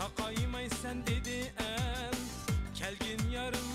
Saqayım ay sən dedi əl Kəlgin yarım